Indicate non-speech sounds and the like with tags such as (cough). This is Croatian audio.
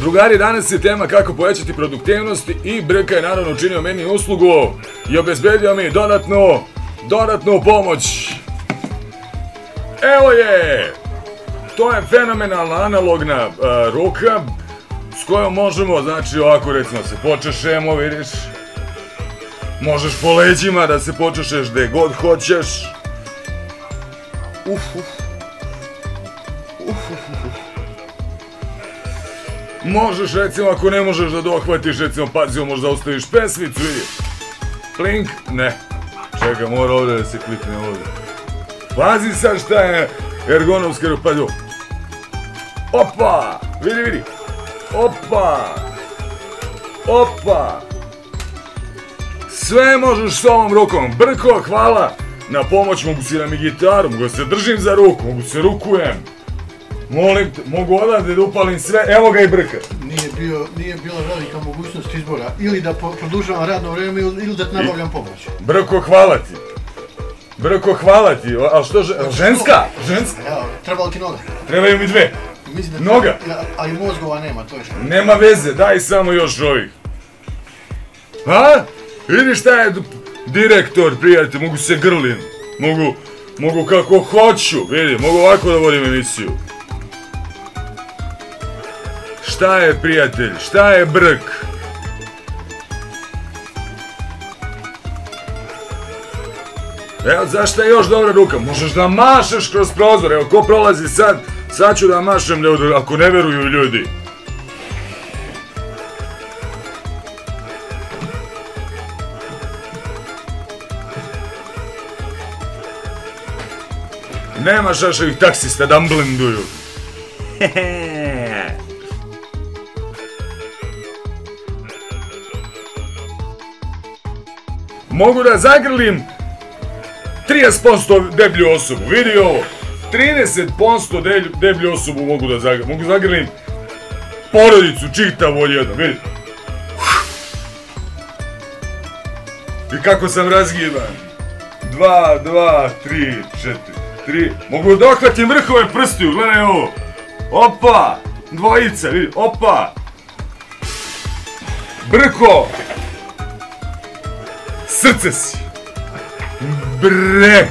Drugari, danas je tema kako povećati produktivnost i Brka je naravno učinio meni uslugu i obezbedio mi dodatnu, dodatnu pomoć. Evo je! To je fenomenalna analogna uh, ruka s kojom možemo, znači ovako recimo se počešemo, vidiš. Možeš po leđima da se počešeš gde god hoćeš. Uf, uf. Uf, uf, uf. Možeš recimo ako ne možeš da dohvatiš recimo pazi možeš da ostaviš pesmicu vidi. Plink, ne. Čekaj, mora ovdje da se klikne ovdje. Pazi sad šta je ergonomska rupa. Pazi ovo. Opa! Vidi, vidi. Opa! Opa! Sve možeš s ovom rukom. Brko, hvala na pomoć. Mogu si da mi gitaru, mogu se držim za ruku, mogu se rukujem. Molim te, mogu odavde da upalim sve. Evo ga i Brka. Nije, bio, nije bila velika mogućnost izbora. Ili da produžavam radno vrijeme ili da ti nabavljam pomoć. Brko, hvala ti. Brko, hvala ti. O, A što, že- ženska? Ženska? Evo, treba li ti noga? Trebaju mi dve. Mislim da Noga? Ali mozgova nema, to je što. Nema veze, daj samo još ovih. A? Vidi šta je direktor, prijatelj, mogu se grlim. Mogu, mogu kako hoću, vidi, mogu ovako da vodim emisiju. Šta je prijatelj, šta je brk? Evo, zašto je još dobra ruka? Možeš da mašeš kroz prozor, evo, ko prolazi sad, sad ću da mašem, da, ako ne veruju ljudi. Nema šaševih taksista da mblenduju. (laughs) Mogu da zagrlim 30% deblju osobu, vidi ovo. 30% delj- deblju osobu mogu da zagrlim. Mogu zagrlim porodicu čitavu odjedno, vidi. I kako sam razgiban. Dva, dva, tri, četiri, tri. Mogu da ohvatim vrhove prstiju, gledaj ovo. Opa! Dvojica, vidi, opa! Brko! Sırtsız. Bre.